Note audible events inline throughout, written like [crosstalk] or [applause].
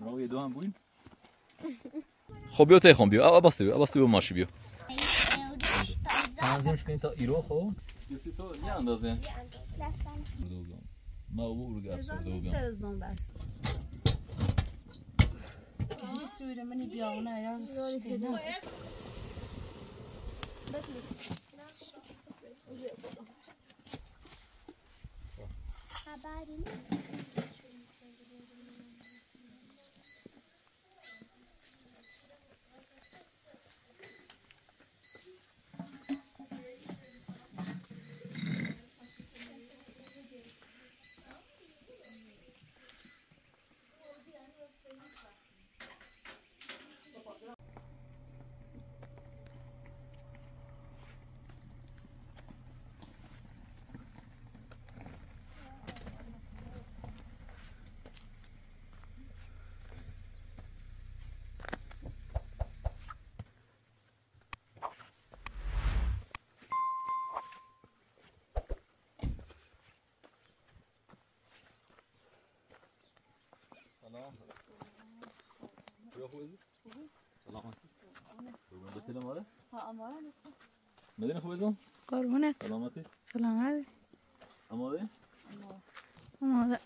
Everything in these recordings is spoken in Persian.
یه دو خب بیا تای خون بیا. اباستی بیا اباستی بیا ماشی بیا. تنظیمش کنید تا ایرو خب؟ کسی تو یه اندازه. ما او رو گرد سرده بگم تلزون بس. Salam. سلام is سلام Salam. سلام ben سلام مرة؟ سلام أمارة سلام خويزة؟ سلام سلامتي سلام أمارة؟ سلام أمارة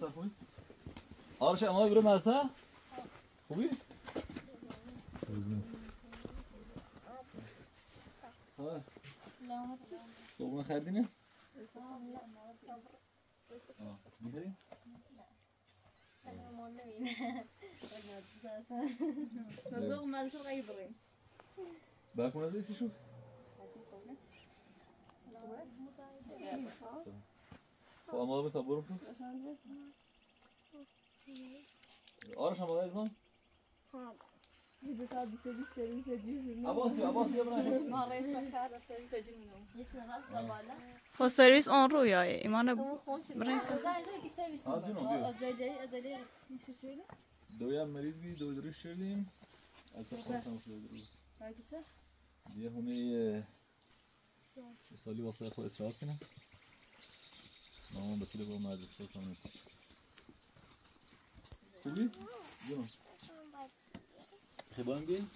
دوستان خوبی؟ آرش اما برو مرسه؟ خوبی؟ صبحونه خریدینه؟ آه، می‌خریم؟ مزوق مزوق ای بریم برکن از ایسی شو؟ خب اما تا برو آرش اما ازم؟ عباس بیا عباس بیا برای ما رئیس شهر سرویس سرویس اون رو یا ایمان برایس آه جونم بیا ازالی ازالی میشه شویده دوی هم مریض بی دوی دروش شدیم دیگه همه سالی واسه خود اصراف کنم مامان بسیده با مدرسه کنم خوبی؟ خیلی هم گی؟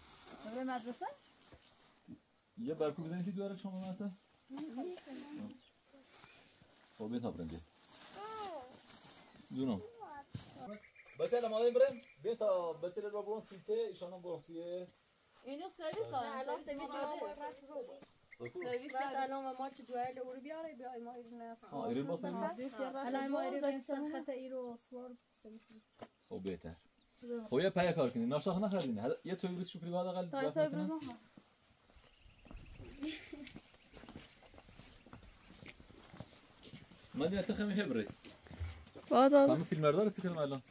برای مدرسه یه برکو بزنی سی دواره شما مثلا خب بیا تا برنده جونم بچه الان مادر برم بیا تا بچه رو برون سیفه ایشان هم برون سیه اینو سرویس ها الان سرویس سرویس الان ما مارچ دوال او رو بیاره بیای ما ایران آه ایران الان ما ایران هستن خط ایرو سوار سرویس خب بهتر. خب یه پای کار کنی ناشتا نخریدین. حد- یه توی بیس شوفری بعد اقل تا تا نکنن. برو مدینه تخمی خبره بازا همه فیلم داره چی کنم الان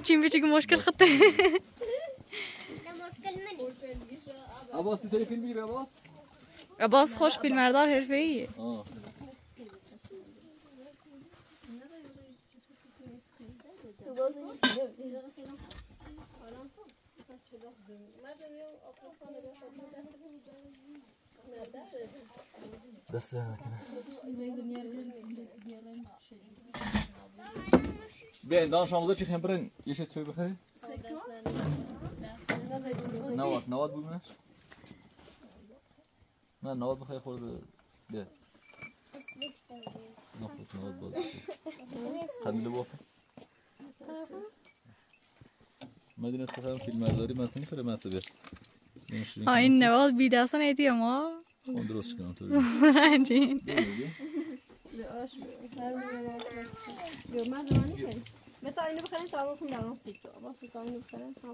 چیم بیچه که مشکل خطه ده مشکل منی عباس تی فیلم می‌گیره عباس عباس خوش فیلمبردار حرفه ایه آه دست نکنه بیاین دانش آموزا چی خیم برن یه شد توی بخرین نواد نواد بگونش نه نواد بخیر خورده بیا. نخود نواد باز خلیل بافس مدینه بخیرم فیلم مرداری متنی خیلی مسه بیا. این نواد بیده اصلا ایدی ما. اون درست کنم تو رنجین.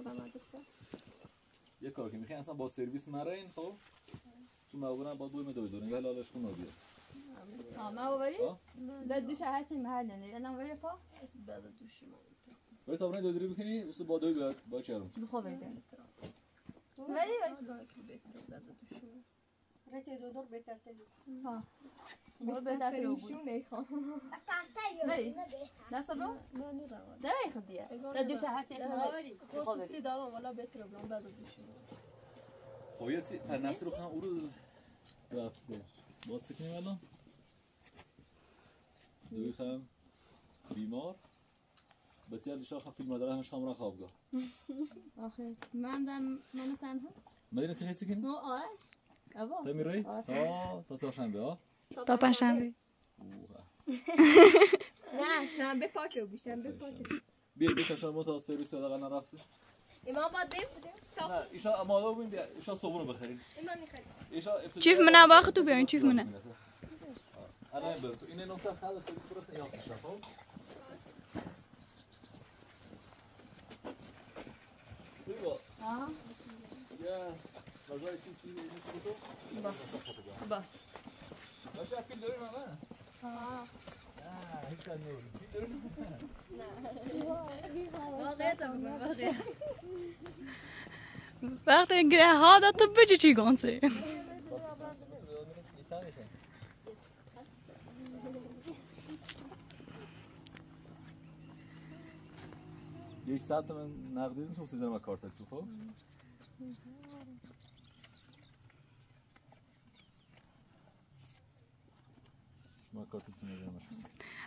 den här bussen. یه کار که می‌خوای اصلا با سرویس مرین خب؟ تو مقبرم با بوی مدوی داریم ولی حالش کن بیا ها ما اه ده دوش هاشي محل يعني انا بري فا بعد duschen. ولی تا برای دوی بکنی اصلا با دوی بیاد با چرم bättre att bättre duschen. ريت دور بيتر تلو ها دور بيتر تلو شو نيخا بري درس برو ما نرى ده يخديها ده دو ساعات تخبري خصوصي دارم ولا بهتر بلان بعد خب یه چی؟ پر نصر رو خواهم او رو رفته. باید چه کنیم الان؟ دوی خواهم بیمار علی شاخ فیلم مادر همش خواهم را خوابگاه. [laughs] آخه من دم من تنها؟ مدینه حسی کنیم؟ مو آره. تا می‌روی؟ آه تا چهارشنبه ها تا پنجشنبه. [laughs] نه شنبه پاکه بی شنبه پاکه. بیا بیا تا شما تا سرویس تو دقیقا نرفته. ایمان باید بفریم نه ایشا آماده بودیم بیا. ایشا صبحونه بخریم. ایمان می‌خواد ایشا چیف منه باخت تو بیاین چیف منه. الان برو تو اینه نصف خلاص سی؟ چی تو باش. باش باشه اپیل داریم همه؟ آه. هیچ کار. پیل داریم؟ واقعیت هم بگم واقعیت. وقتی گره ها دا تو بجی چی گانسه یک ساعت من نقدی تو سیزن و کارت تو خب شما کارت تو میگم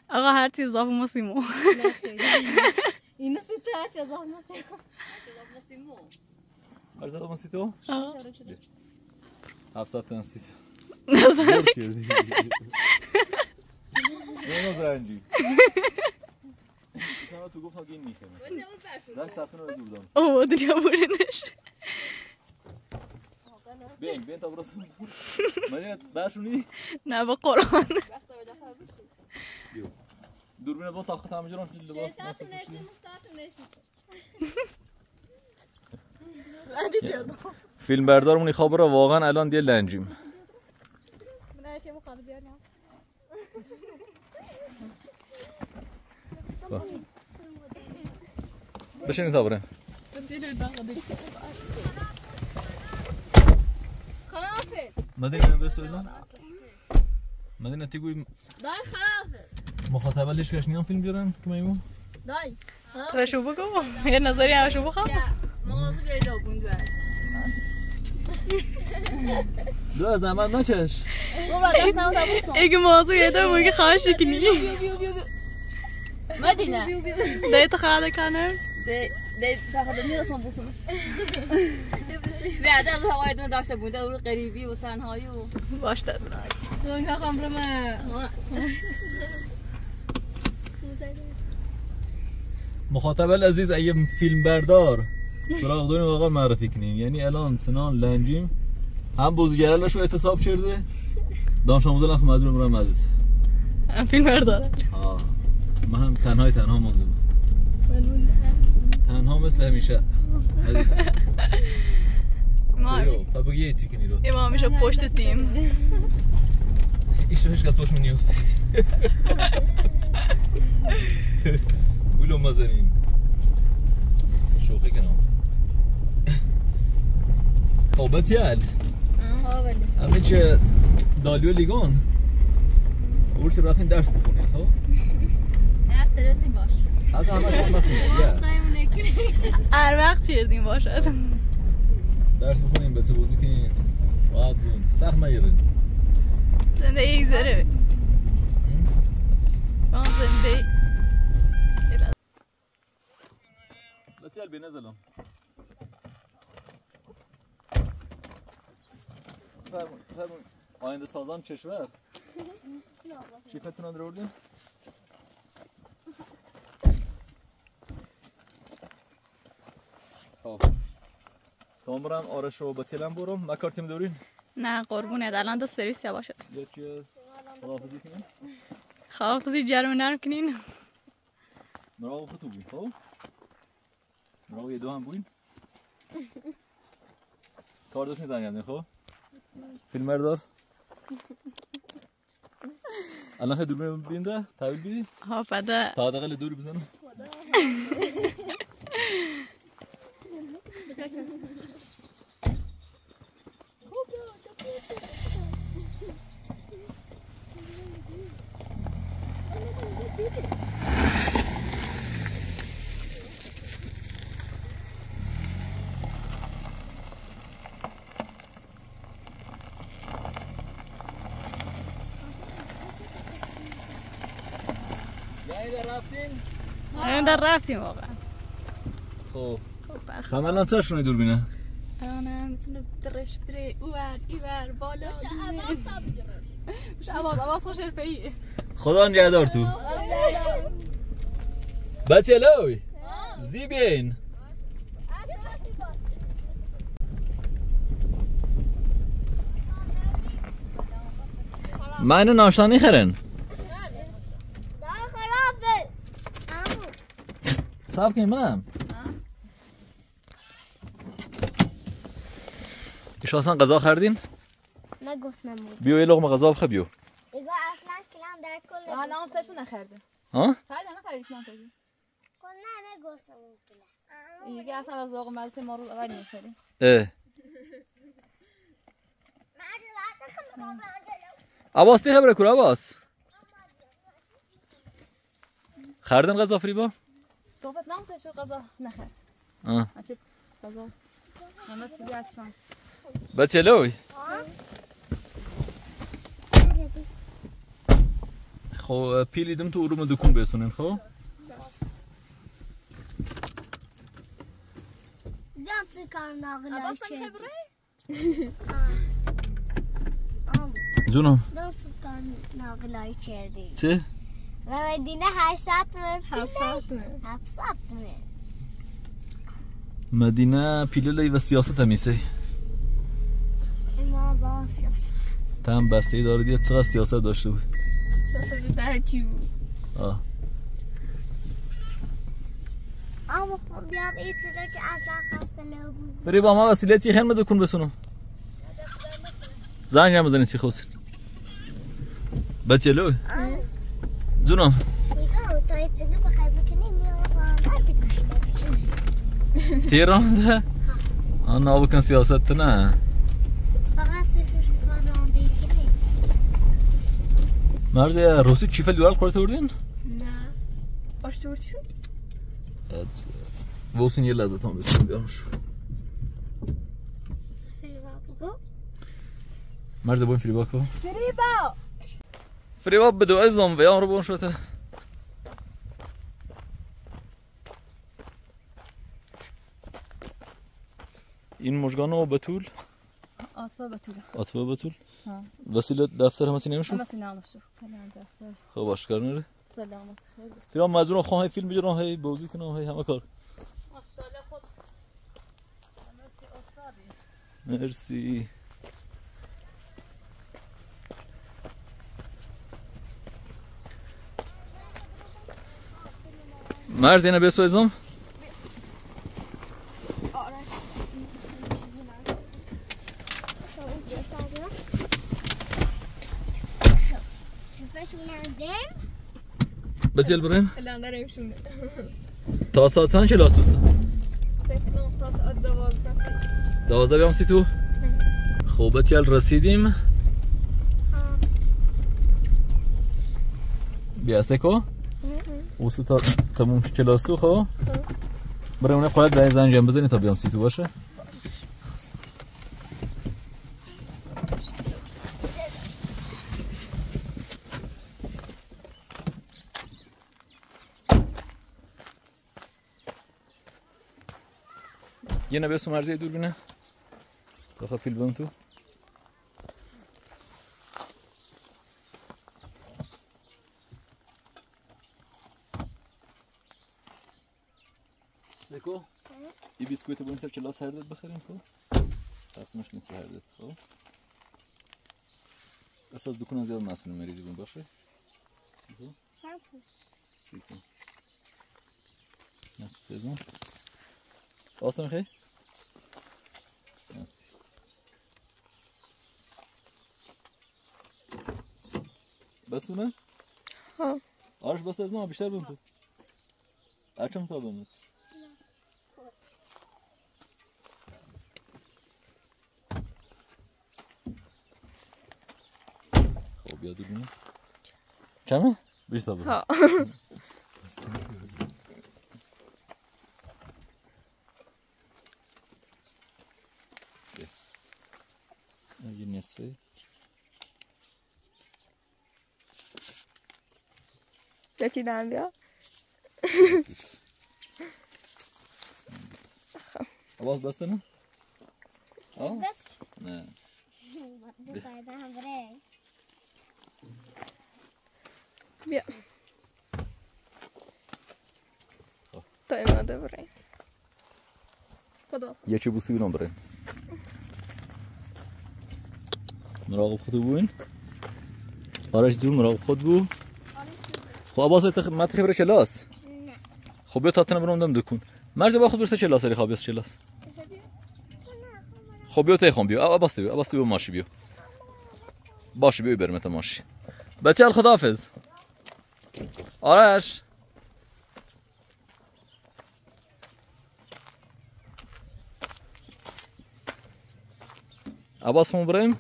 آقا هر چیز اضافه مسیمو اینو ما سی تو آقا 700 تا سی نظر بر کردی نه نظر انجی شما تو گفت این می‌کنه در ساعتون رو بودم او دنیا بورنش بین بین تا برسون مدینه برشونی نه با قرآن دوربین با تاخت همه جرام لباس نصف پوشی فیلم بردارمونی خواب را واقعا الان دیگه لنجیم بشینید تا بریم مدینه بسازم مدینه تیگوی دای خرافه مخاطبه لیش کشنیان فیلم بیارن که میمون دای تو شو بگو یه نظری همه شو بخوام یا مغازه بیایده بون دو از عمل نچش اگه موضوع یه دو بگی خواهش کنی مدینه. دیت خواهد کنم ده ده فقط می‌رسم بوسمش بعد از هوایتون داشته بوده او قریبی و تنهایی و باش داد. دون رو من مخاطب العزیز اگه فیلم بردار سراغ داریم واقعا معرفی کنیم. یعنی الان چنان لنجیم. هم بزرگرالش رو اعتصاب کرده. دانش آموزه لخ مزرون برم عزیز. فیلم بردار. آه. من هم تنهای تنها موندم تنها مثل همیشه. ما تا بگی یه کنی رو. ایما میشه پشت تیم. ایشو هیچ قد پشت نیوز گلو مزنین شوخی کنم ها ولی همه چه دالیو لیگان اول چه رفتین درس بخونید خب هر ترسی باش حتی همه شما بخونید هر وقت چیردیم باشد درس بخونیم بچه بازی کنیم راحت بود سخت مگیرین زنده ای زره ما زنده بتیال بی نزلم فرمون فرمون آینده سازان کشور شیفتون رو بردیم خب تا برم آرش رو با تیلم برم مکارتیم دورین نه قربونت. الان دو سرویس یا باشه یکی خداحافظی کنیم خوافزی جرم نرم کنین مراقب خودتون بین خب؟ مراقب یه دو هم بوین کار داشتین زنگ خب؟ فیلم بردار الان خیلی دور بینده تحویل بیدی ها پده تا حداقل دوری بزنم. رفتیم؟ الان در رفتیم واقعا. خب. خب بخ هم الان چش کنی دوربینه؟ الان می‌تونه درش بره. اوور ایور بالا. مش عوض عوض خوش الفیه خدا نگهدار تو. بچه لوی. زیبین. من ناشتانی خرن صاحب کنیم منم. ایش اصلا غذا خردین؟ نه نمود بیو یه لغمه غذا بخوا بیو. ایگا اصلا کلام در کل آه نه تاشو نخرده. ها؟ خرید نه خریدش نه تاشو کل نه نه گوست نمود کلام دیگه اصلا از ذوق مدرسه ما رو اول می‌خریم اه. عباس تی خبره کور عباس. خردن غذا فریبا؟ صحبت نه تاشو غذا نخرد آه اچه غذا همه چی بیاد شانس بچه لوی خب پیلیدم تو اروم دکون بسونین خب جان چی کار ناغلای عباس چردی و مدینه هشت من هفت هفت من مدینه پیللی و سیاست همیسه اما با سیاست. تم بسته ای داره چقدر سیاست داشته بود؟ ساسه در چی بود. آه. اما خب بیام ایترا که اصلا خسته نبود. فریبا ما وسیله چی؟ خیلی دکون بسونم. زنگ هم بزنید چی خوصین بچه لوی جونم ایگا تا ایترا بخوای بکنی میام راندی کشید تیران ده آن نابکن سیاست نه فقط صفر کار راندی کنی مرز روسی کیفل دیوال خورده بردین؟ نه باش تو شو بدو ازم و رو بون شده این مجگان و بتول آتوا بطوله آتفا بتول ها. وسیله دفتر همسی نمیشون همه سینه نشو فلان دفتر خب باش کار نره سلامت خیلی فریبا مزون خواهی فیلم بجرم هی بوزی کنم هی همه کار مرسی شوفش میاندم بس یل بریم الان داریم شونه تا ساعت چند کلاس دوست؟ فکر کنم تا ساعت دوازده بیام سی تو. خوبت یل رسیدیم. بیا سکو تا تموم شد کلاس تو خب؟ برای اونه خودت برای زنجان بزنی تا بیام سی تو باشه؟ یه سو مرزی دور بینه بخواه پیل بون تو سکو یه بیسکویت بون سر کلاس هردت بخریم خب؟ تقسیمش کنی سه هردت خب؟ بس از دکون زیاد مسئول مریضی بون باشه؟ سی تو؟ سی تو. نسی تزم آسته می‌خوای؟ نسی بس نه؟ ها. آرش بس از بیشتر بون تو. هرچم تا بمود خب بیا ببینیم کمه؟ بیست تا برو ها یه نصفه بچیدم بیا باز بسته نه؟ آه؟ بس نه بپایده هم بره بیا تا ایماده بریم خدا یکی بوسی بیرون بره مراقب خود بوین آرش جون مراقب خود بو خب عباس ات ما تخبر کلاس نه خب بیا تاتن برام دم دکون مرز با خود برسه کلاس ری خواب کلاس خب بیا تخم بیا عباس بیا عباس بیا ماشی بیا باشه بیا بریم ماشی بچه خداحافظ. آرش. عباس خون بریم؟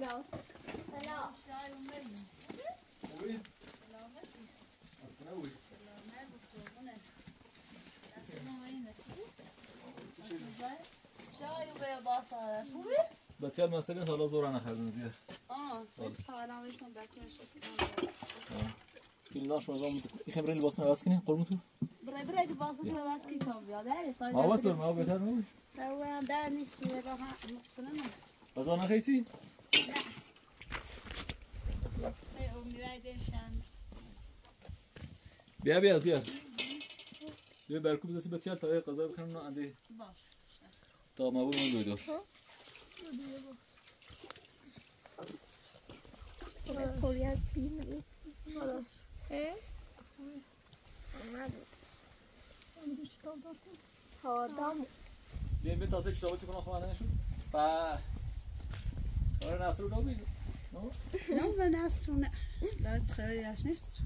سلام شو بچه مسئله حالا زورا نخردن زیر سلام بچه فیلم شما زمان این خمره لباس ما عوض کنیم قربون تو بري بري باصة ما يا داري طيب ما عوض ما بهتر نبود هو بانيش راح نقصنا از آن خیسی بیا بیا زیاد بیا برکوب دستی بچه تا یه قضا بکنم نه انده باش تا ما بود من آدم بیا بیا تازه کتاباتی کنم خواهنه شد با. آره نصر رو دابید نو بناس هنا لا تخيل ياش نفس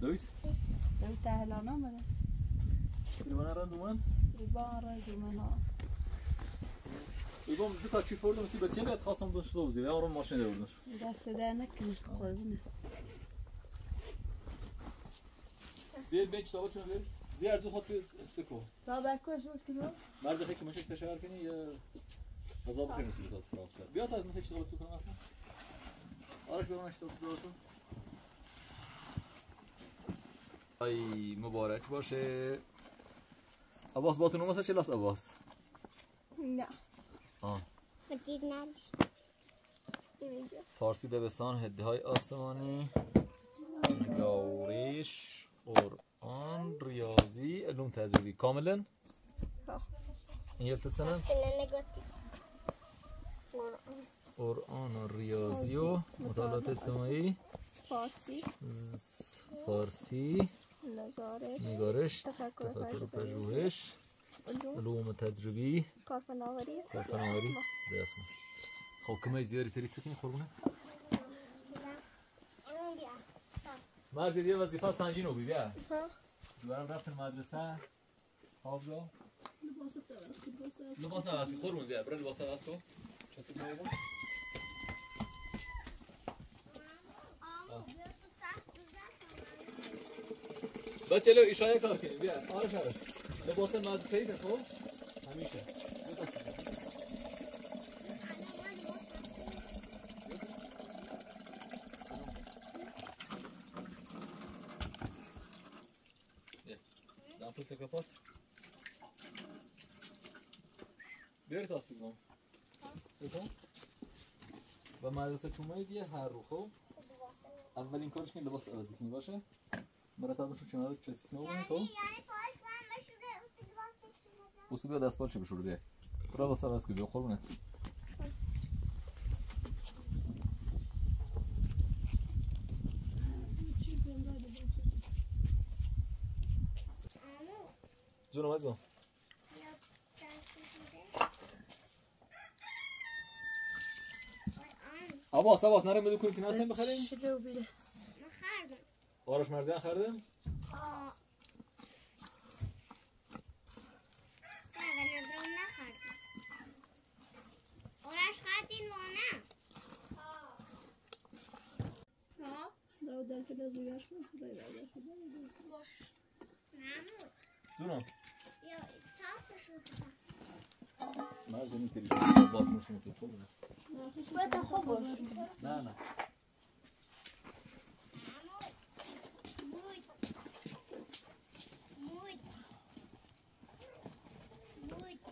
دویز لو تعالى نو بنا کلمانه ران دومان عبارة جمعها ایبام دو تا چی فوردم سی بچه بیاد خواستم دوش دوزی و آرام ماشین دوردنش دست دانك مش قربنا بیا بیا کتاباتون بیا زیاد زو خود که سکو طب كويس وقت كده مرز خیلی مشش تشار کنی یا غذا تا سراغ سر بیا تا مثل کتابات کنم اصلا آرش بیا من کتاب ای مبارک باشه. عباس باتون اومد چه لاس عباس. نه. آه. مدید نداشت فارسی دبستان هده های آسمانی. نگارش قرآن ریاضی علوم تجربی. کاملا. این یلت سنه قرآن و ریاضی و مطالعات اجتماعی. فارسی. فارسی. نگارش. نگارش. تفکر پژوهش. علوم تجربی کارفناوری. کارفناوری. دستم خب کمی زیادی تری چکنی بیا مرزی دیگه وظیفه سنجین رو بی بیا. دوباره رفتن مدرسه. خواب جا لباس عوض کن قربون بیا. برای لباس عوض کن. کسی کنه بود آمو بیا تو چسب بس یلو اشاره کار کنی بیا. آره شاره لباس مدرسه ای خب همیشه. تو سکپات بیاری تا سیگنال سکن و مدرسه که دیگه هر رو. خب؟ اولین کارش که لباس عوضی کنی باشه. مرتب شو کنار کسی نمونه خب بوسو بیا دست چه بشور بیا برا لباس عوض کنی بیا قربونت جونم عزیزم عباس عباس نرم بدو کنی سینه هستیم بخریم؟ شده بیره آرش مرزیان خریدم؟ آه نه به نظرم نخردم آرش خریدین ما نه دو در که در زیگرش کنم خدای برداشت نمود جونم یا تاپش رو مرزیان این تریشون باد مشون تو نه نه Muito. Muito. Muito.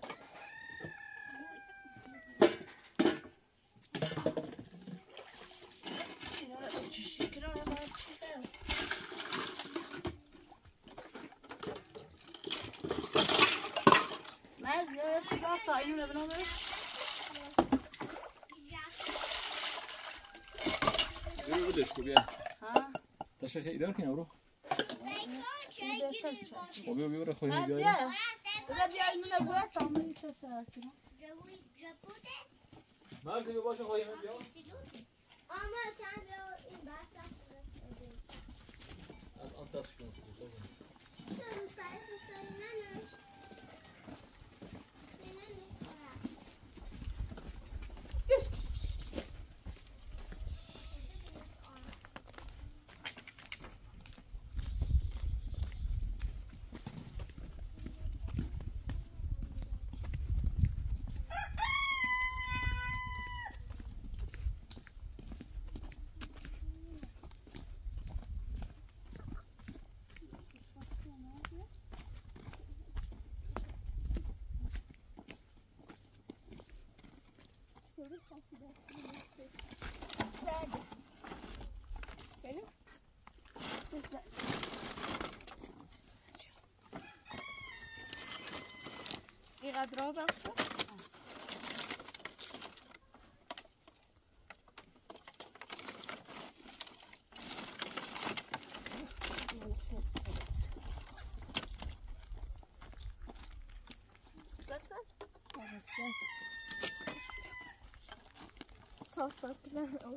من زیاد بیا بدش کو بیا ها تشخی ایدار کنی برو Sei بیا بیا برو خواهی من بیا زیاد بذار بیا اینو نگویا تا من چه سر کنم مرزی بیا باشه خواهی من بیا Ama sen de o imbarca. از آن ساس شکن tudo fácil daqui. Pega. Pega. Ihre Drohsache. [laughs] oh.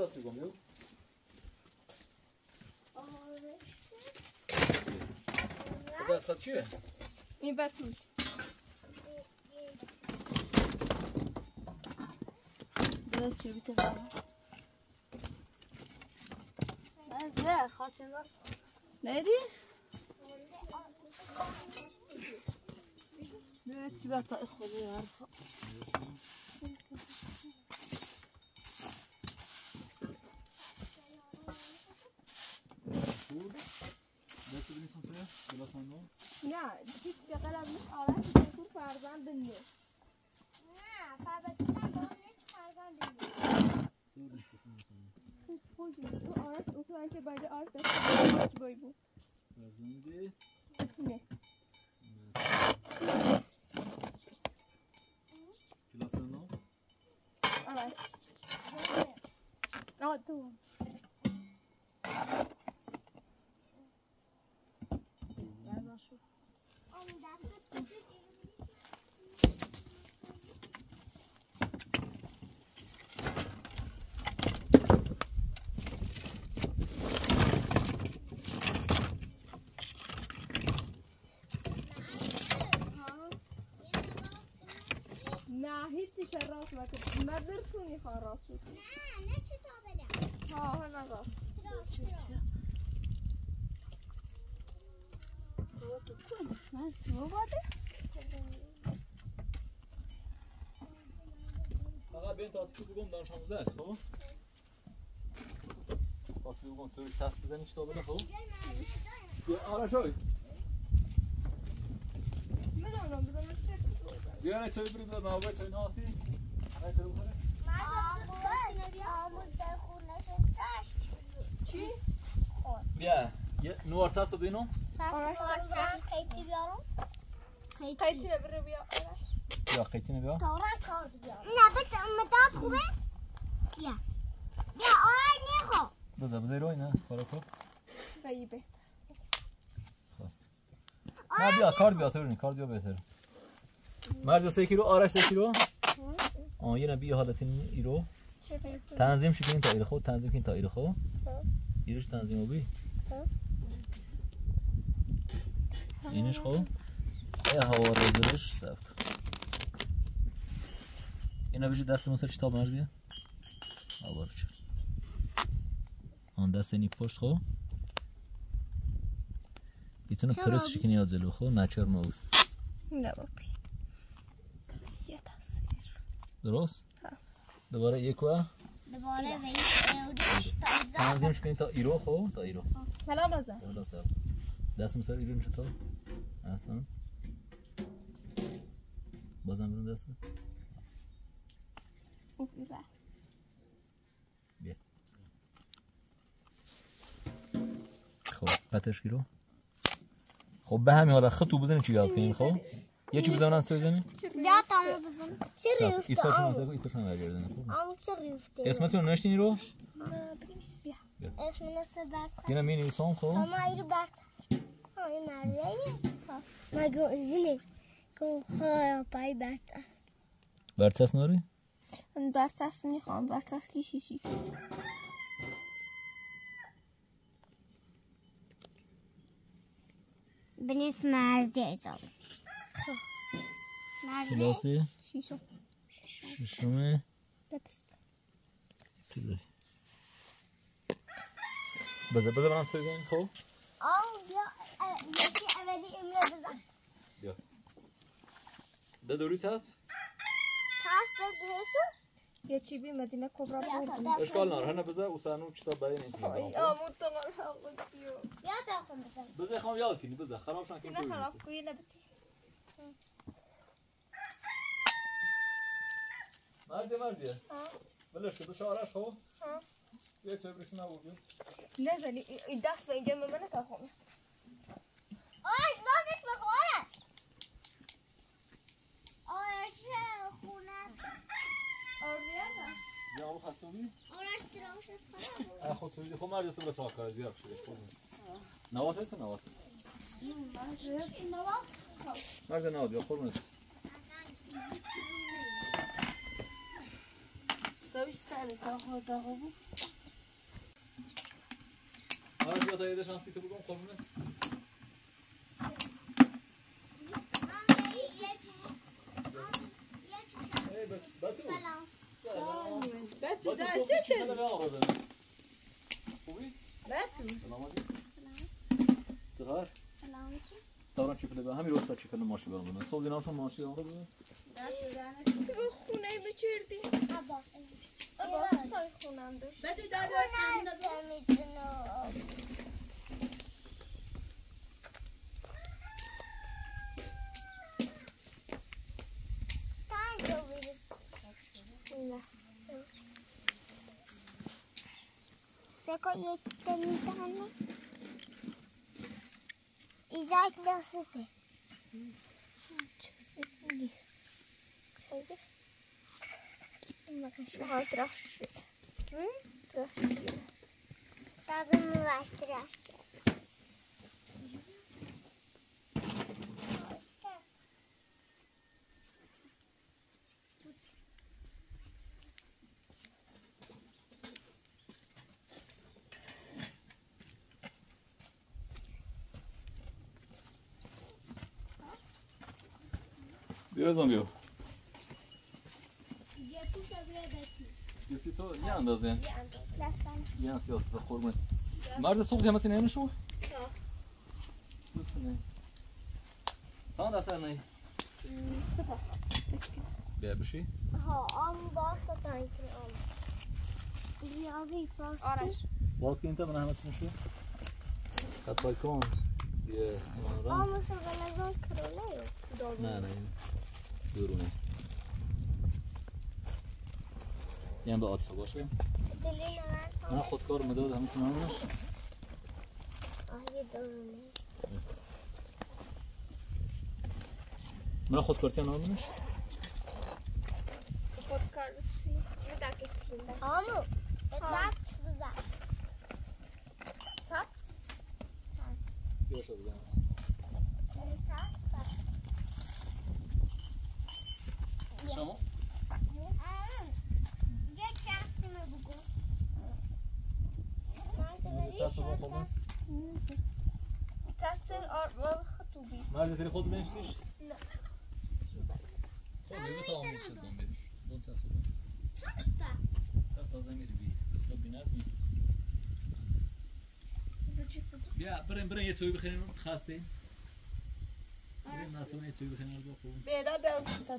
بیا دست بگم بیا بیا دست خط چیه؟ این بطول بذار چه بیته برم من زیاد خواهد نری؟ نه doen? نه هیچ قلم نیست آرش بطول فرزند نیست نه فرزندم با نیست فرزندم Doe eens dat niet zo. خوش نیست تو آرش اصلا که باید آرش دست بایی هیچی که راست نکن. مدرسونی خواه راست شد. نه نه چه تا بدم؟ ها ها راست. تراس تراس مرسی باباده فقط بین تاسفی بگم دانش آموزه خب تاسفی بگم سوری چسب بزنی چطور بده خب؟ بیا آره چه زیاره چوی برید به موقع چوی ناتی نه تو بخوره؟ بیا. یه نوار چسب بینم قیچی بیارم. قیچی نبره بیا بیا قیچی نبیا تورا کار بیارم. نه بس مداد خوبه؟ بیا. بیا آی نیخو بزا بزا روی نه کارو کن غیبه نه بیا کارد بیا تو کارد بیا بهتر. مرز سه کیلو آرش سه کیلو. آه یه نبی حالت این ایرو. تنظیم شکنین تا ایره خود تنظیم کنین تا ایره خود ایرش تنظیم بی. اینش خود ای هوا رزرش سب اینا بشه دست مثل چطاب مرزیه؟ آوار چه. آن دست اینی پشت خو بیتونه پرس شکنی ها جلو خو نچر مو نه بابی. یه تصویر درست؟ دوباره یک و؟ دوباره ویش تنظیم شکنی تا ایرو خو تا ایرو. سلام رزا دست مثل ایرو چطور؟ احسن بازم برون دست؟ بیا. خب قطعش کیلو خب به همین حالت خطو بزنیم چی یاد کنیم خب؟ یه چی بزنن سو بزنیم بیا تامو بزن چه ریفته ایساشون آمو. بزنیم ایساشون برگردن خب؟ آمو ریفته اسمتون نوشتین رو اسم نسه برتر. دینا می نویسم خب؟ اما ایرو برتر. آی مرزه مگو اینه کن خواه پای برتر برچس ناری برچسب می‌خوام برچسب شیشی. بنویس مرزی اجابه مرزی کلاسی شیشم داری بذار بذار برم سو بزنیم خب؟ آه بیا. یکی اولی املا بزن بیا ده دوریس هست تاس بهشون یه چی بی مدینه کبرا تا دست اشکال نار هنه بذار و سانو کتاب برای این ای تیزان آمود تو من حقوق بیو بیا داخل بزن بذار خواهم یاد کنی. بذار. خراب شن که نه خراب کوی نبتی مرزی مرزی بلش که دو شارش خب بیا چه برسی نبود. نزنی دست و اینجا من تا خونه. آش باز اسم خوره آرش یا ابو خسته بودی آرش ترام شد خراب خود سویدی خب مرزی تو برسا کار زیاد شده. خب. نوات هست نوات؟ مرزی نوات یا خورمونت سویش سر تا خود تا خود مرزی یا تا یه شانسی تو بگم خورمونت بتو سلام بتو صبح چه؟ خوبی؟ بتو سلام علیکم چقدر؟ سلام دوران چی کنه همین روستا چی کنه ماشی برام بزنه صبح زیناشون ماشی برام بزنه تو خونه بچردی عباس عباس خونم داشت بتو خونه می‌دونم Se koyet tani tani. İzaç da sıkı. Çok sıkı. Sadece. Bakın şu hal tıraş. Hı? Tıraş. Tadını var tıraş. بیا بزن بیا کسی تو یه اندازه یه اندازه دستم یه سیاه تا قرمه مرد سوق جمعه سینه نشو سان دفتر نه سپا بیا بشی ها آم باسا تانکی آم ریاضی فارسی آرش باز که این تا من همه نشو خط پای کن یه آم آن مثل غلزان کرونه یو نه نه این دورونه. یه هم به عاطفه باشه من خودکار مداد همه یه دورونه. من خودکار سی نامش خودکار بسی ندکش کشونده آمو اتاکس بزن. تاکس باشه بزنم شما یک کسی بگو تست رو خوبه تست آر خطوبی مرد تری خود بنشتیش نه. خب یه تا آمیز شد دون بیرش دون تست رو تست لازم میری بی بس بی نظمی بیا بریم بریم یه توی بخیریم خسته بریم مسئول یه توی بخیریم با خوب بیدا برم تا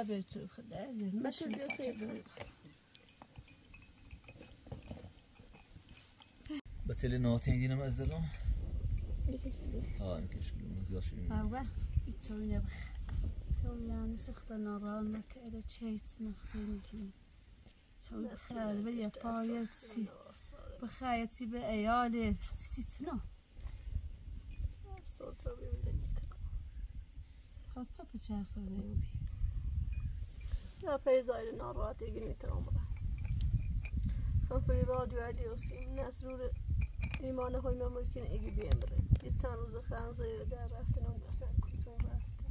بیش تو خدا بچه بیا تیبل بتلی ناتین دینم از دلم ها نکش من زیاد شیرین اوه بیتوی نبخ تو یعنی سخت ناران نکرده چیت نختین جون تو بخیر بری پایسی بخیرتی به ایالی حسیتی تنا صوت رو ببینید خاطر سر دیوبی یا پیزایر ناراحت ایگی نیترام برم خفری رادیو علیوسی نسرور ایمان های من ممکن ایگی بیم بره. یه چند روز خنزه در رفتن اون مثلا کتن رفته.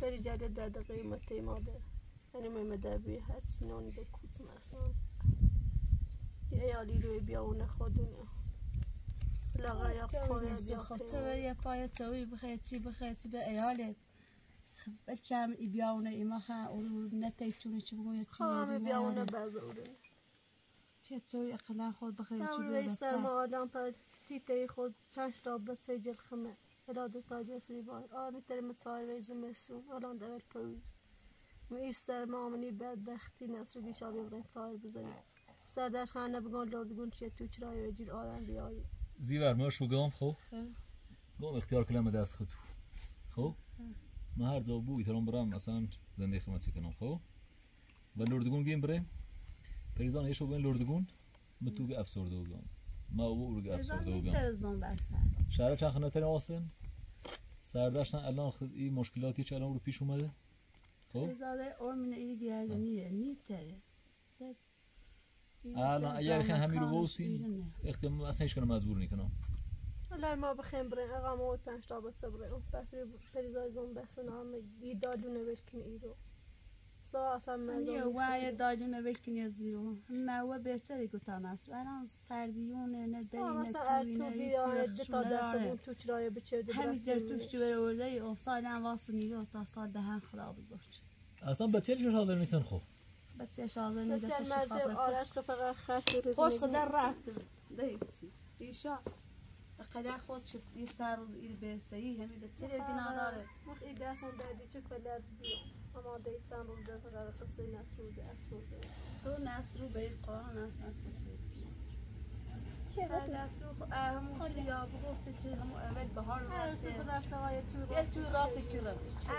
بری جلی در دقیقه مته ماده یعنی مهمه در بی هچی نونی به کوت مثلا یه ایالی روی بیاونه خودونه. لغا یا قوله بیا پای توی بخیرتی بخیرتی به بچم ای بیاونه ای مخا اولو نتیتونی چه بگو یه همه چیه بیاونه بزرونه چه توی اقلا خود به رئیس بچه. ما آدم پر تیته خود پنج تا بس سجل خمه اراده تاجر فریبان. آمی تر مسای ویز مسون الان دول پرویز و ایستر ما آمنی بدبختی نصر بیشا بیبرین سایر بزنی. سردش خانه بگن لردگون چیه تو چرای و جیر آدم بیایی. زیور ما شو گام خو گام اختیار کلمه دست خطو خو ما هر جا بو برم مثلا زنده خدمت کنم خو و لردگون گیم بره. پریزان یه شو گوین لردگون متو به افسرده بگم ما او رو افسرده بگم تلزون بسر شهر چند خانه تر آسن؟ سرداشتن الان خد این مشکلاتی چه الان رو پیش اومده. خب؟ زاده اورمین ایلی گردنیه نیتره. الان اگر خیلی همین رو اختیار اصلا هیچ کنم مجبور نیکنم الله ما بخیم برین اقا موت پنج تا بس اون بفری پریزای زون بسن همه ای دادونه برکن ای رو سا اصلا نیو مزون وای دادونه بکنی زیرو موه بهتری گفتم است. برام سردیونه نه دری نه بیای هیچی دو تا اون تو چرای بچرده همین در توش جو بره ورده ای سال هم واسه نیرو تا سال دهن خدا بزرگ اصلا بچه چه حاضر نیستن خب بچه شازه نیده بچه خوش مرد خبر آرش که فقط خوش خدا رفته دیتی ایشا. قدر خود چه یه روز ایل بسایی همین بچه گنا داره مخ ای دست اون دادی چه فلز بیو اما دی چند روز در فقط قصه نسرو ده افسرده تو نصر رو به قرآن است نصر شدی دستو همون سیاه بگفته چی همون اول بهار تقای تو یه توی راست چی رو؟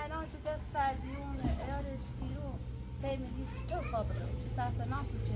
الان چه دست سردیون ایالش بیرون. هی می‌دید تو خواب رو ساعت نام شو چه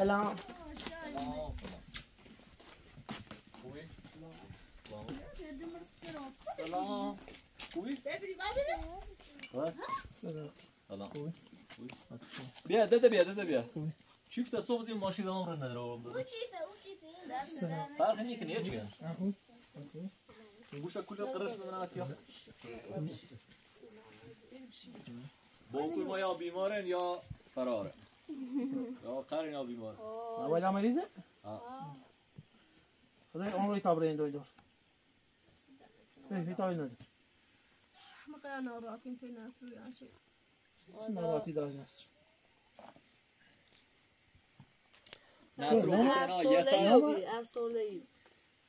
سلام خوبی؟ سلام خوبی؟ سلام خوبی؟ بیا داده بیا داده بیا چیفت صبح زیر ماشین دام رو نداره اون داده فرق نیه که نیه چیه گوشا کل قرش بدن کیا با ما یا بیمارن یا فراره یا قرن یا بیمار اول مریضه؟ آه. خدای عمری تبرین دوی دار هیتایی نداره ما قرار ناراتیم توی نصر یا چی؟ ناراتی داری نست نصر. رو خوشنا یه سال افسرده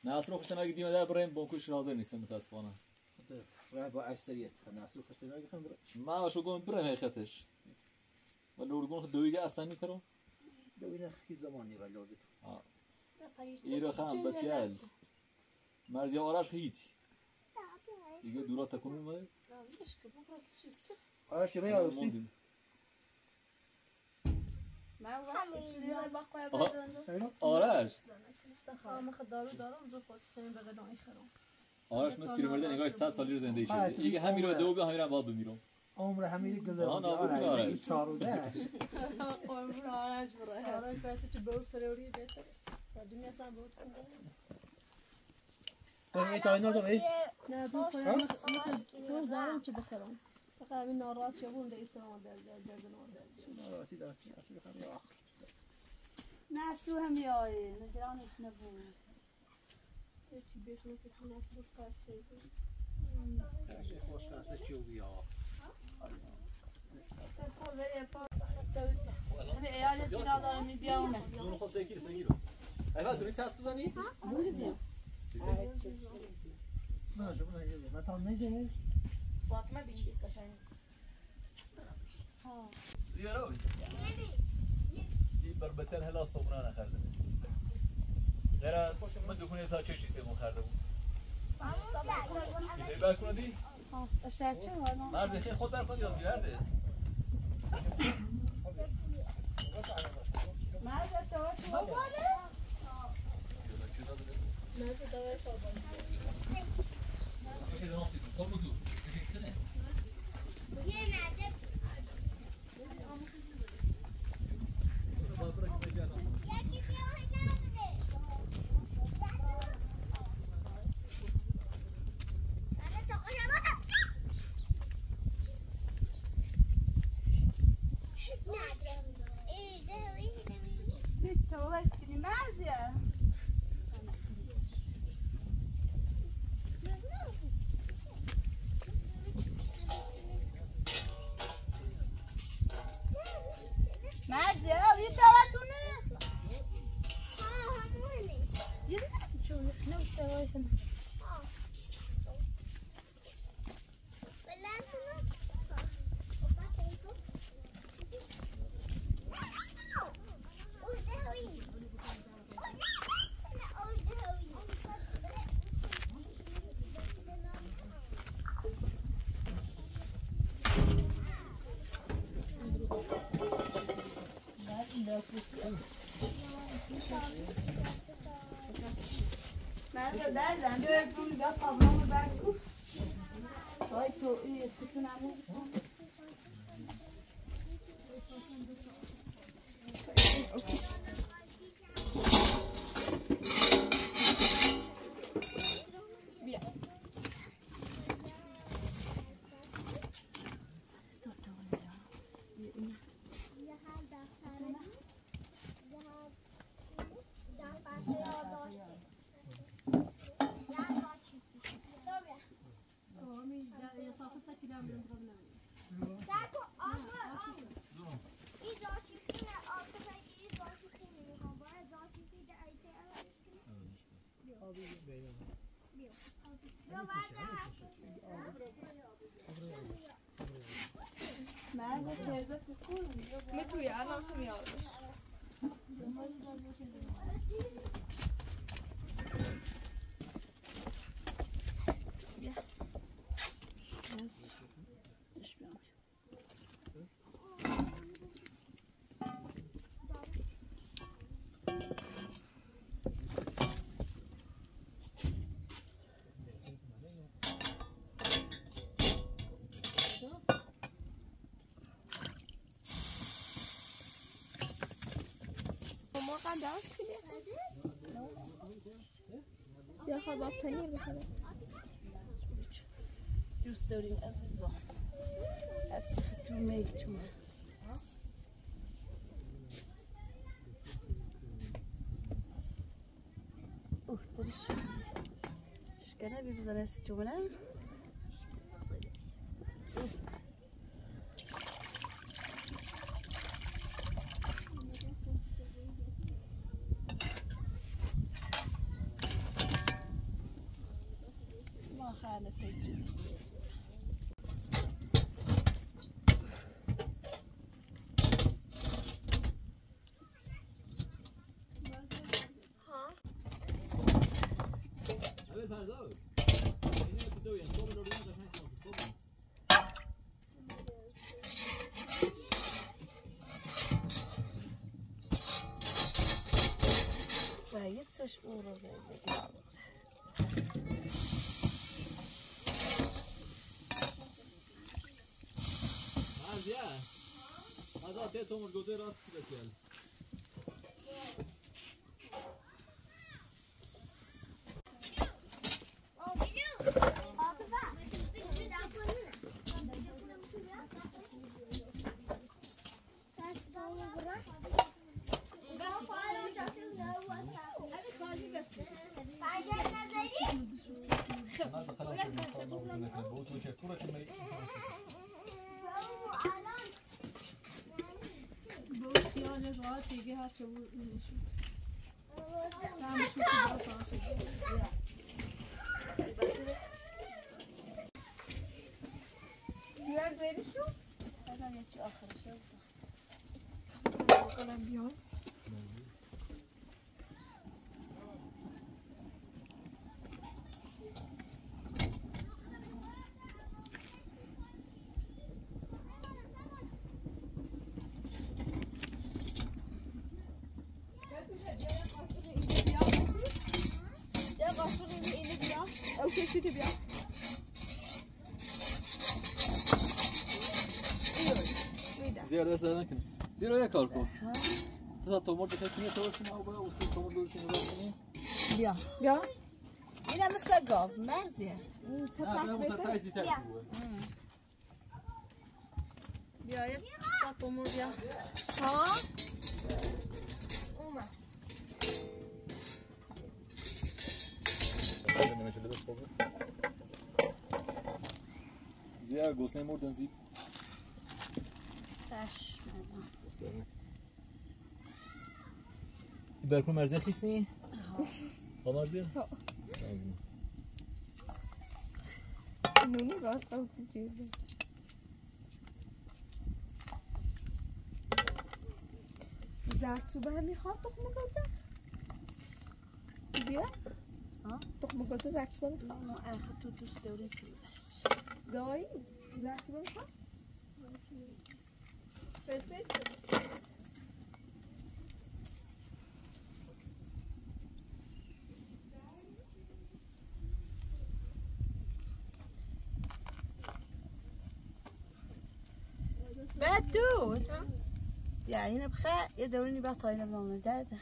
نصر رو خوشنا در برایم بانکوش حاضر نیستم متاسفانه. راه با اکثریت نصر خشته نگه خم بره ما شو گم برایم حقیقتش. ولی ارگون دویگه اصلا نیترو ببینه خی زمانی را لازم ایرا خم بتیال مرزی آرش هیچ دیگه دورا تکون اومده آرش خود سین بقیدان ای خرم. آرش مثل پیرمرده نگاه 100 سالی رو زندگی شده دیگه همین رو دو به همین رو باید بمیرم. عمر نابود آره آره. این قربون [laughs] آرش برای. آرش بسی چه بروز فروری بهتره. در دنیا سن بود. ایتایی نداره نه دو کنم بروز دارم چه بخرم؟ فقط همین نارات چه بونده ایسا ما در در در خم یا نه تو هم یاری نگرانش نبود. چی بیشون که تو بود کاشته چه خوش هسته چیو بیا همه ایالت بینا دارم می بیامه جون خود اول دونی ساس بزنی؟ نه شما من تا فاطمه بیشی قشنگ زیارو این بر بسیار هلا صبحانه نخرده غیر من دکونه تا چه چیزی من خرده بود یه بر کنه دی؟ اشتر چه وانا مرز خیلی خود بر کن یا زیارده مرد تو تو چیز ناسی تو تو سنه تو وقتی مرزیه مرزیه یه دواتونه یه دواتونه مرزیه در زن بیاید تو میگه پابلامو برکو وای تو این کتونمو Yeah. متوی الان میاد مرغم درست عندي عارف كده يا خبر بانيه بخبر جوز دورين عزيزة هاتي في التومة التومة اوه ترش شكرا بيبزنا ستومة و یه چش او رو زیده مرزیه هذا ته تو مرگوزه راست بسیال من خیال راحت دیگه هر چه بود کار بیار زیری شو هذا یه چی آخرش از کنم بیا او کشی که بیا زیاده دست نکنی زیرا یک کار کن تا تومور بخوای کنی تو واسه ما با واسه تومور دوست نگاه کنی بیا بیا اینم مثل گاز مرزیه نه نه مثلا تایزی تایزی بود بیا یه زیاد گوسنه مردن زیب چشم. برکن مرزی خیسی؟ ها مرزی؟ لازم نونی راست او تو جیبه زرچوبه هم می‌خواد تخم گلده زیرا ها؟ تخم گلده زرچوبه می‌خواد ما اخ تو دوست داری دایی زرچوبه می‌خواد فلفل بدون يعني بخاء يدوروني بقى طاينة بماما ده ده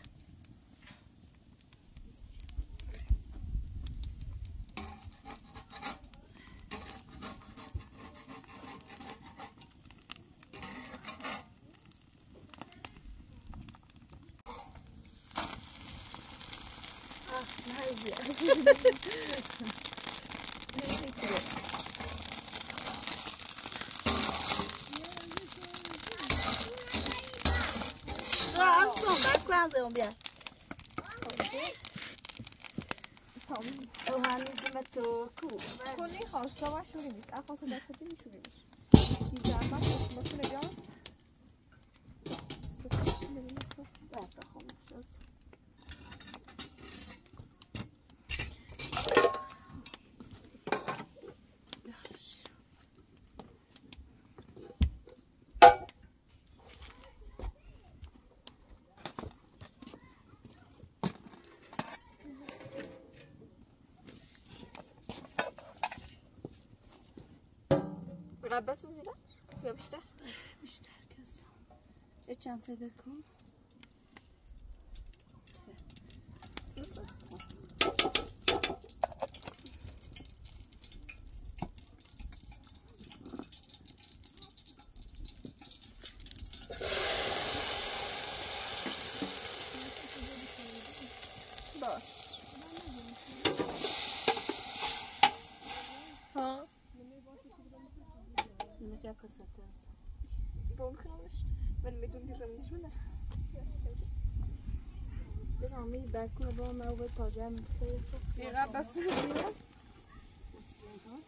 بس زیرا؟ یا بیشتر؟ بیشتر کس یه چند صده کن Belki var med over pajam. Ira bas.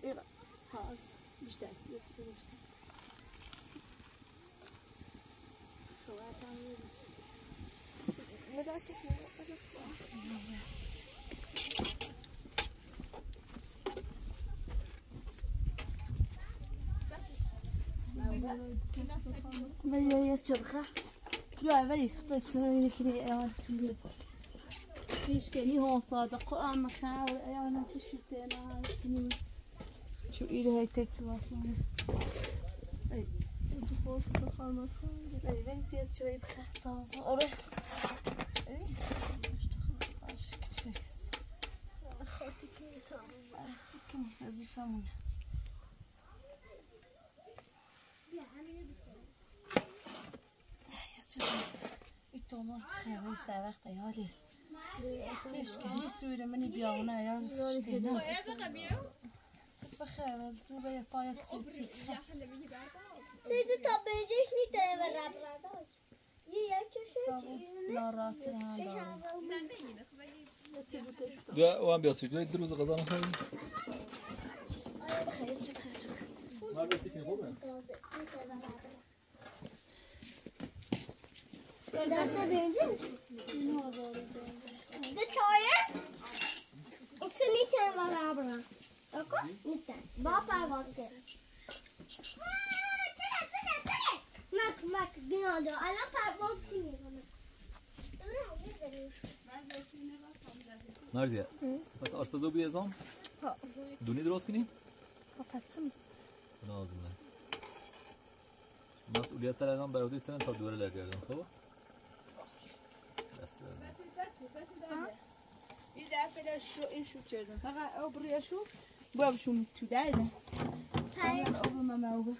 Ira. Has. İşte. Yetsin işte. Merak etme. Ben ya çabuk. Ya ver işte sana yekini ya. پیشکنی ها صادق اما خاول ایانا تشتنا كني شو إلى هاي تكتب أصلا أي تفوت تخلص أي بنتي شوي بخطة أروح أي أخوتي كني تعمل أختي كني أزيفة منها تشوفي التومر بخير ويسا وقت يالي اشکالی سوره منی بیاونه یا بخیر از تو به پایت چی سیدی تا بینجش نیتره و رب رداش یه یک چشه ناراحتی دو او هم بیاسیش دو روز غذا نخوریم. بخیر چی Derse dönünce ne oldu? Dışarı. Usta niçin var abla? Oku. Niçin? Bapar baskı. Bak bak gün oldu. Allah parmak dinle bana. Narzia, was aşpazobiye? Ha. Du ne droskini? Kapatsın. Lazım. Nas uliyatlar ağam beraber? ترن تا دوره لگردم خب؟ دست این دفعه شو این شو کردم فقط او بروی شو باید شو تو دایده همین او به من او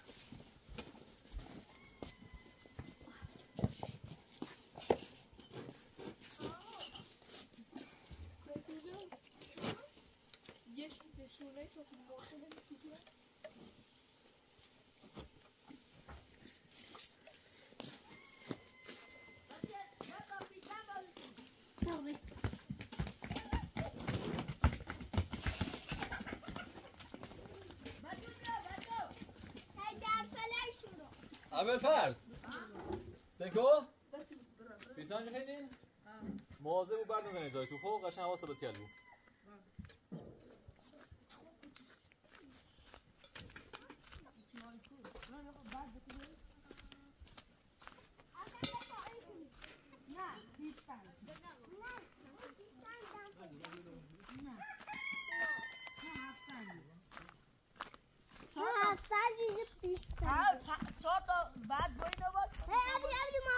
اول فرض. سنکو پیسان خیلی؟ مواظب و برد نزنی جای تو خب؟ قشنگ حواست به تیل بود چهار تا بعد باید نبود Hey, en zo.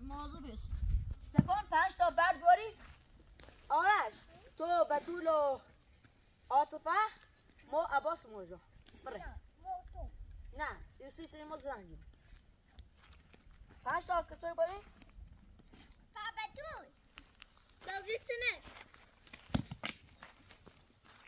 موضوع بیست. سکن پنج تا بعد باری آرش تو بدول و عاطفه ما عباس موجا. بره نه یه سی چنین ما زنگیم پنج تا کتوی باری Papa, doe. Dan zit ze net. بیستن بیا این سی چنین تا الان باری Pies. Dan moet je naar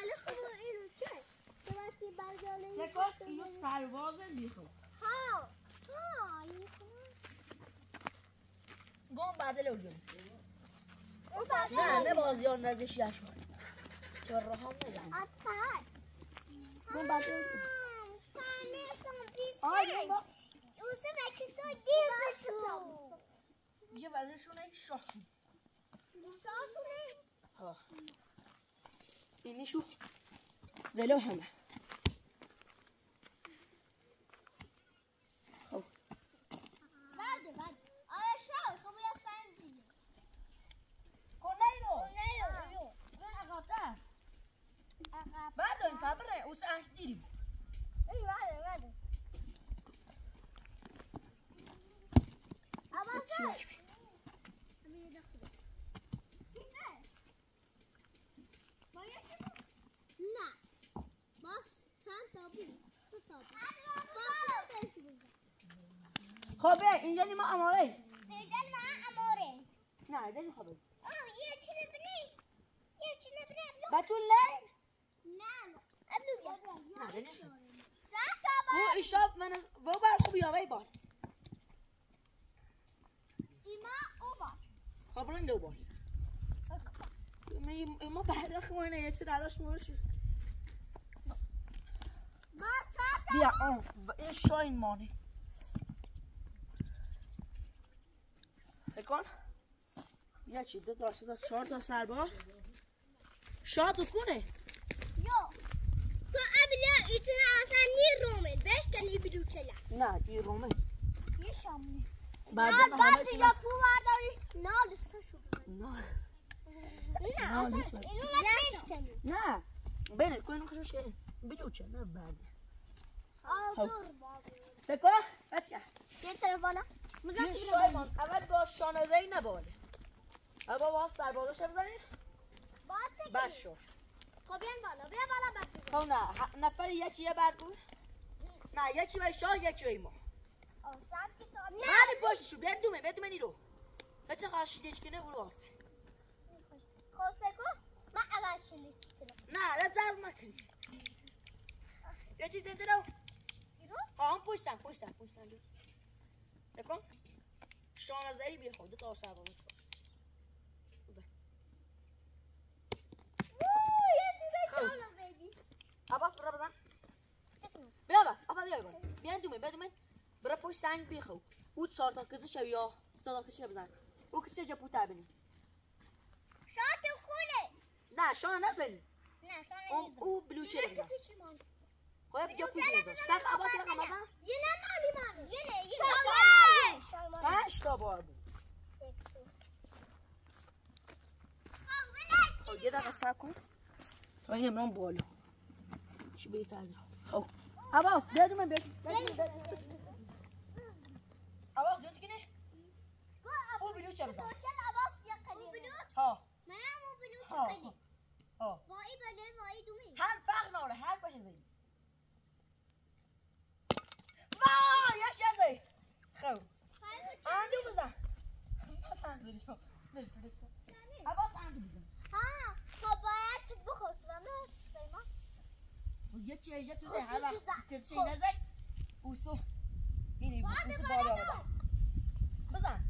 alle gewoon in het check. Zodat die bij de فکر اینو سرباز بیخو ها ها. گم بعد نه نه بازی ها نزش یش تو راه هم اتفاق گم بدل تانه کن با اوسه مکی تو دیزشو یه وزشونه شاشون شاشونه ها اینیشو زلو همه بله بله آره شای خب یا کنه اینو نه نه نه عقبتر عقب بعد این پبره او سنش دیریم ای بله بله اما شای نه. باز چند تا بود؟ سه تا بود. باز سه بود خب بیا اینجا نیما اماره پیجن من اماره نه دنی خب آه یه چی نبینی یه چی نبینی بتون نه. نه ابلو بیا نه دنی چند تا او ایشاب من و بر خوبی آوی بار ایما او با خب رنگ دو بار ما بعد خوانه یه چی با چند تا بیا آن این شاین مانی. بکن. یه چی دو تا سه تا چهار تا سربا شاد کنه یو. تو ابلا ایتنا اصلا نی رومه. بهش کنی بیدو چلا. نه دی رومه. یه شامونه. بعد نه بعد همه چی دیگه پو برداری نه دستشو بزن نه اصلا اینو نتیش کنی نه بله کوین خوشش بدو چه نه بعد آدور بابا بکن بچه یه تلفونه یه شایمان اول با شانزه ای نباله اول با سربازش بزنید بس شد خب بیان بالا بیا بالا بس خب نه نفر یکی یه بر بود نه یکی به شاه یکی به ما آسان نه بعد باشی شو بیاد دومه بیاد دومه نیرو. بچه برو واسه. خوسته کو من اول شلیک کنم نه نه زرد نکنی یه چیز دیده رو. ها هم پوشتن پوشتن پوشتن دو بکن شانزه ای بیا خود دو تا سرباز خواست وuu یه تیره خب. شانو بیبی عباس برا بزن. بیا با. ابا بیا بیا بیا دومه بیا دومه برا پشت سنگ بیخو چهار تا کسی شو یا چهار تا کسی بزن. او کسی جا پوتا بینی شاتو خونه نه شان نزنی. نه شانو اون او بلوچه رو بزن. کسی چی مان خب جا پوتا بزن. سک عباس رقم بزن. یه نه مالی من یه نه یه نه پنج تا بار بود. خب یه دقیقه سب کن. تا این امران بالا. چی بهتر نه خب. عباس بیا دومه بیا عباس دیدی که نه او بلوچه بزن ها ها. ها هر فرق ناره هر باشه زی وای یه شزه خب. اندو بزن. بس اندو بزن. بس عباس اندو بزن. و یه چیه یه تو زی هر وقت که چی نزی اوسو اینی اوسو بالا بزن بزن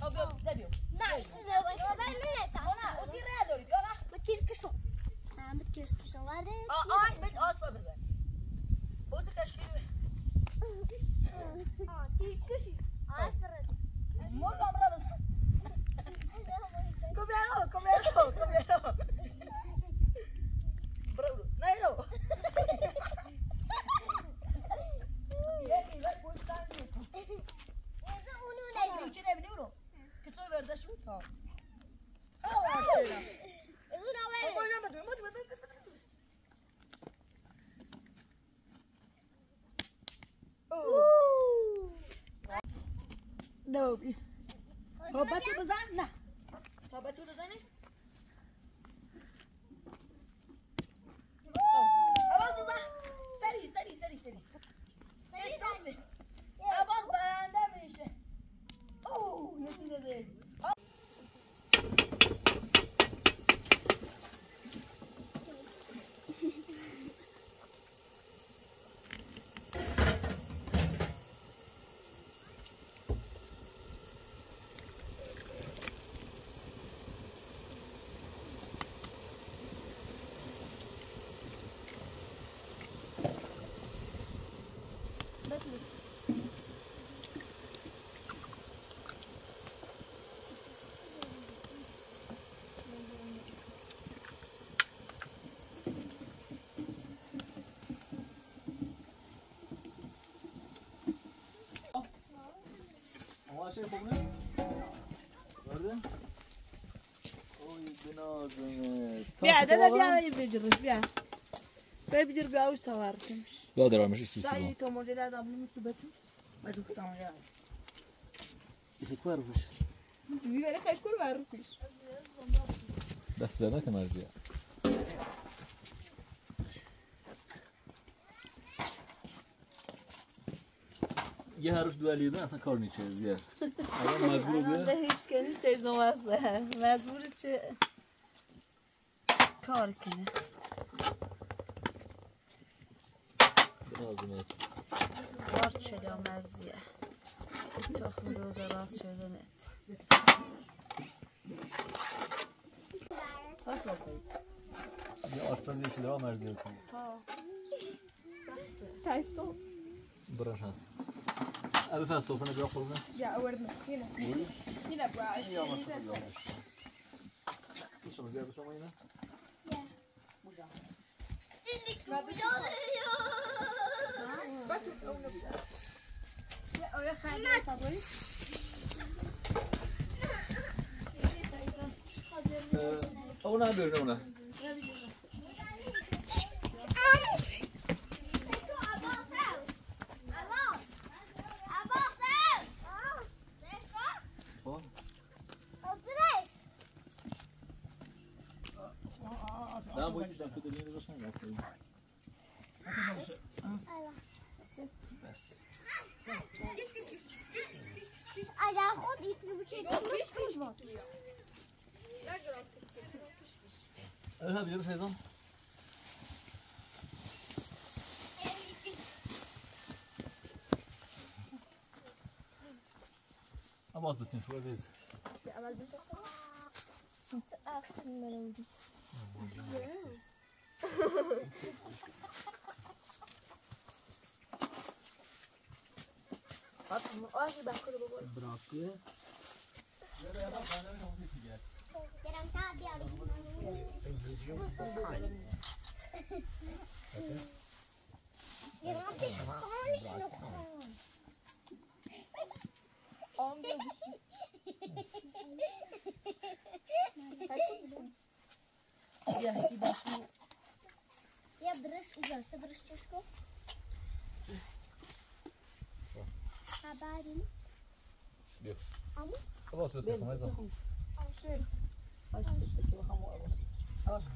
خب بیا بیا بیا نه اوسی ره داری بیا نه آه آه بیت آسفا بزن اوسی کشکیلو مول کامرا بزن Come here, come here, come here. Bro, no, no. یه دیوار پشت سر می‌کنه. بلوچه نبینی اونو که سوی ورده شد ها ها وارده اما اینم بدون بدون بدون بدون نوبی تا. بطو بزن نه تا بطو بزنی عباس بزن سری سری سری سری دسته عباس برنده میشه اوه یه چیز شيء خوبه برده اوی بنازمه بیا دادا بیا بیا بجرش بیا بیا بجر بیا وش تورتمش لا درامش ایسو دایی تو مجل ادم نمیتو بتو ما دکتام یا يخي كوار فيش زیبره خیلی کور بر پیش دست در نکن مرزیه یه هر روز دوالی دن اصلا کار نیچه زیاد الان [laughs] مجبور به هیچ کنی تیزم واسه مجبور چه؟ کار کنه. لازمه بار چلیا مرزیه تخم روز راست شده نت. یه آشپز یکی دارم مرزیه کنی تایستون برش هست. ابي فيها السفرة نبي خرجنا یا اوردنا هنا هنا بقى يا ما شاء الله مش مزيان بس ما هنا او یا خیلی فضایی اون هم بیرون اونه نه باید دیدم که دلیم روش نگفتیم بس اگر خود ایتری بچه پیش پیش ما تو اذهب جرش ايضا أبغى بس شو عزيز گرم تا بیاریم گرم خانش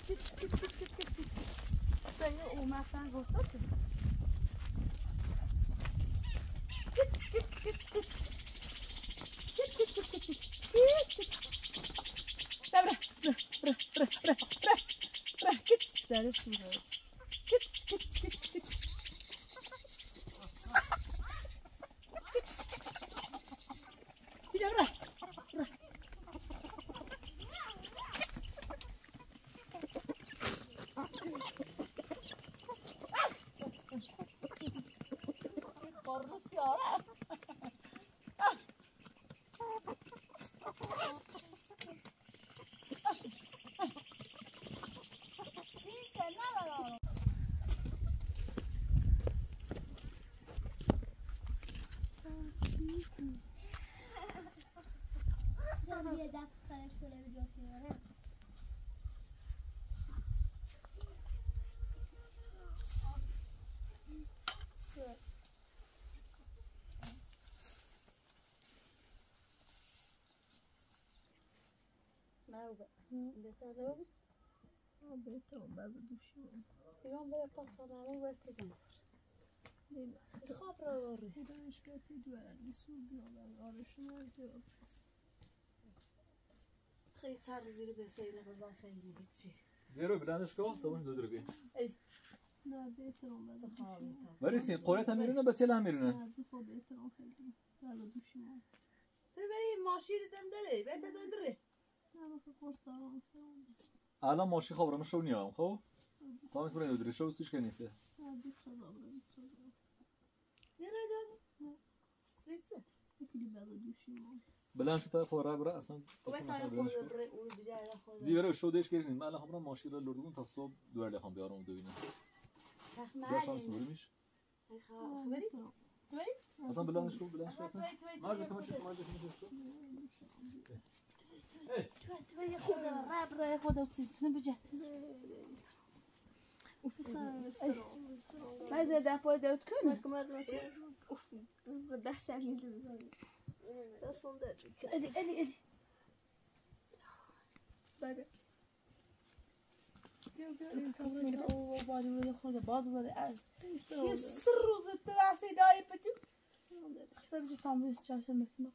نخون بیا هی matar gostou tudo. Dobra, dobra, dobra, dobra, مرو بهتر رو بهترم بعد دوشیم پیام باید پاک معمول باید تگم خواب رو باری دانشگاهی دوارن سو بیارن آرشون از یاد پس خیلی سر زیر به سیر غذا خیلی هیچی زيرو بلانش كو طبعا دو دربي نه بهترم بعد دوشیم مريسين قريتها ميرونه بس يلا ميرونه نه تو خب بهترم خیلی بعد دوشیم تو بری ماشین دم داره بهتر دم داره نه بخی قرص دارم خیلی بس الان ماشي شو نيام خو طبعا اسمه ندري شو سيش كنيسه نه بیت خزابره بیت خزابره نه نه نه. سیچه. کلی بعضا دوشیم بلند شد تا خوره بره اصلا و تا بجای خود زیره شدش کشیم من الان همراه ماشین رو لردون تا صبح دوار لخوام بیارم ببینم. یا شام سوری میش اصلا بلندش کن بلندش کن. اصلا مرد کمش کن مرد کمش کن خود رب رای خود چیزنه بجای ما زیر ده پای داد کنه ده شمیل دستم درد ادی ادی ادی بله او باری روی خود باز بزاره از یه سر روز تو واسه دایی پتو اختار بجی تامویز چاشم مکنم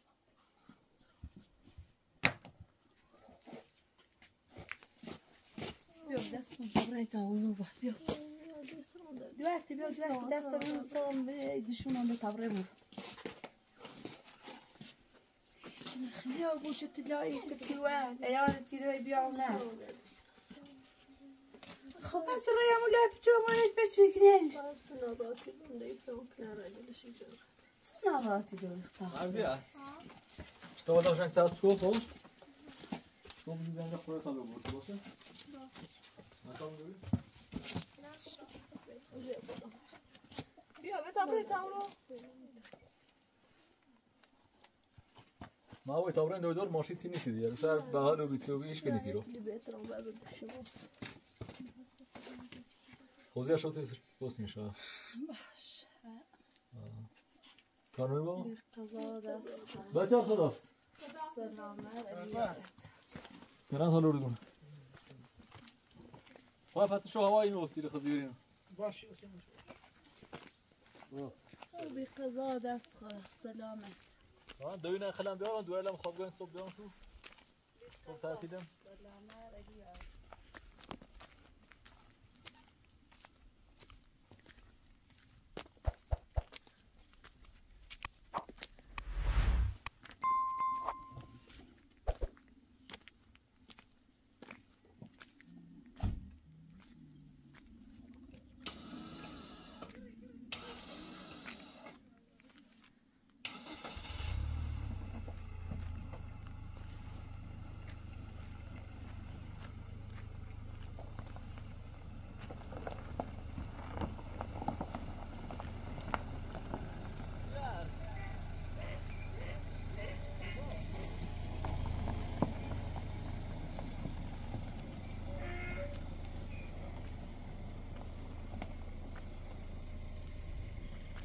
بیا دست برای تا اونو با بیا دوستی بیا دوستی دست رو سرم به دشونم به تبره بود بیا گوچه تلایی کتیوه ایان تیروی بیا نه خب پس روی همون لب تو بچه بگیریم تناباتی بنده ایسان کنار اجلش اینجا سنواتی دو اختار مرزی هست اشتباه داشتن چسب کن خب تو بزی زنگ خوره تا ببرد باشه نکام ببین بیا به تبره تاورو ما وی تابرین دو دور ماشی سی نیستی دیگه شاید به حال رو بیتی و بیش که نیستی رو کلی بهترم بعد دوشیم خوزی اشو تیز بس نیشه باش کانوی با بیر قضا دست بچه ها خدا سلامه میرن حالا رو دونه خواهی پتی شو هوایی می وسیله خزی بریم. باش بیر قضا دست خدا سلامه آه دوی نه خلم بیارم دوی لم خواب گوین صبح بیارم شو صبح ترکیدم سلامه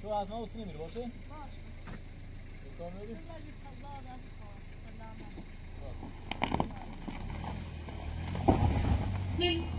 شو حتما وسیله میره باشه؟ باشه کار میری؟ سلامه